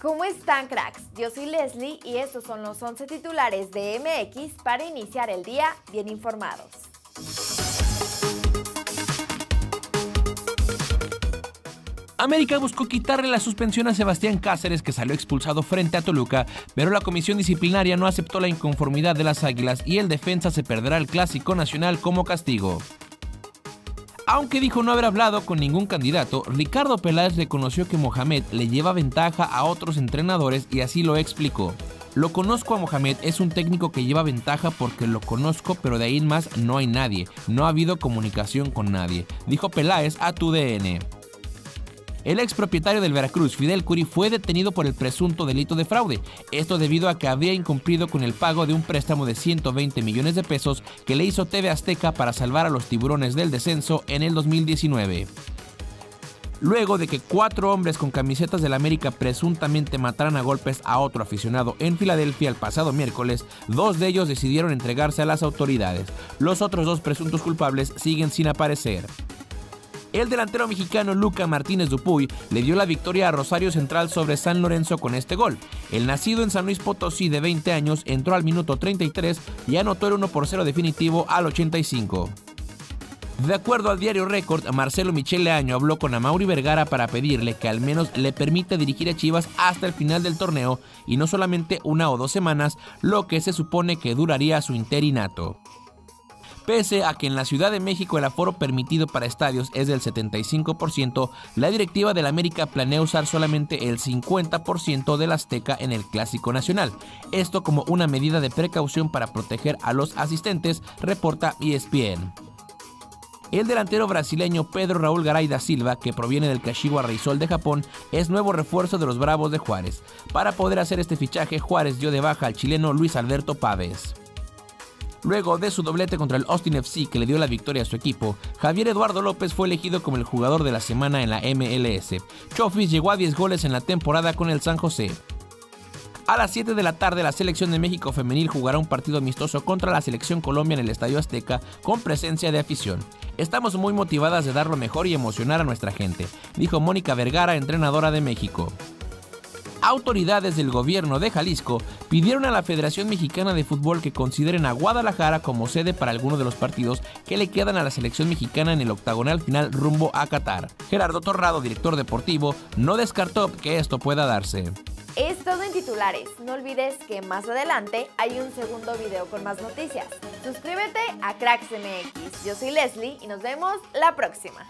¿Cómo están cracks? Yo soy Leslie y estos son los 11 titulares de MX para iniciar el día bien informados. América buscó quitarle la suspensión a Sebastián Cáceres, que salió expulsado frente a Toluca, pero la comisión disciplinaria no aceptó la inconformidad de las Águilas y el defensa se perderá el Clásico Nacional como castigo. Aunque dijo no haber hablado con ningún candidato, Ricardo Peláez reconoció que Mohamed le lleva ventaja a otros entrenadores y así lo explicó. Lo conozco a Mohamed, es un técnico que lleva ventaja porque lo conozco, pero de ahí en más no hay nadie, no ha habido comunicación con nadie, dijo Peláez a TUDN. El ex propietario del Veracruz, Fidel Curi, fue detenido por el presunto delito de fraude. Esto debido a que había incumplido con el pago de un préstamo de 120 millones de pesos que le hizo TV Azteca para salvar a los tiburones del descenso en el 2019 luego de que cuatro hombres con camisetas del América presuntamente mataran a golpes a otro aficionado en Filadelfia el pasado miércoles, dos de ellos decidieron entregarse a las autoridades. Los otros dos presuntos culpables siguen sin aparecer. El delantero mexicano Luca Martínez Dupuy le dio la victoria a Rosario Central sobre San Lorenzo con este gol. El nacido en San Luis Potosí de 20 años entró al minuto 33 y anotó el 1 por 0 definitivo al 85. De acuerdo al diario Record, Marcelo Michele Año habló con Amaury Vergara para pedirle que al menos le permita dirigir a Chivas hasta el final del torneo y no solamente una o dos semanas, lo que se supone que duraría su interinato. Pese a que en la Ciudad de México el aforo permitido para estadios es del 75%, la directiva del América planea usar solamente el 50% del Azteca en el Clásico Nacional. Esto como una medida de precaución para proteger a los asistentes, reporta ESPN. El delantero brasileño Pedro Raúl Garay da Silva, que proviene del Kashiwa Reysol de Japón, es nuevo refuerzo de los Bravos de Juárez. Para poder hacer este fichaje, Juárez dio de baja al chileno Luis Alberto Pávez. Luego de su doblete contra el Austin FC que le dio la victoria a su equipo, Javier Eduardo López fue elegido como el jugador de la semana en la MLS. Chofis llegó a 10 goles en la temporada con el San José. A las 7 de la tarde, la selección de México femenil jugará un partido amistoso contra la selección Colombia en el Estadio Azteca con presencia de afición. Estamos muy motivadas de dar lo mejor y emocionar a nuestra gente, dijo Mónica Vergara, entrenadora de México autoridades del gobierno de Jalisco pidieron a la Federación Mexicana de Fútbol que consideren a Guadalajara como sede para alguno de los partidos que le quedan a la selección mexicana en el octagonal final rumbo a Qatar. Gerardo Torrado, director deportivo, no descartó que esto pueda darse. Es todo en titulares. No olvides que más adelante hay un segundo video con más noticias. Suscríbete a Cracks MX. Yo soy Leslie y nos vemos la próxima.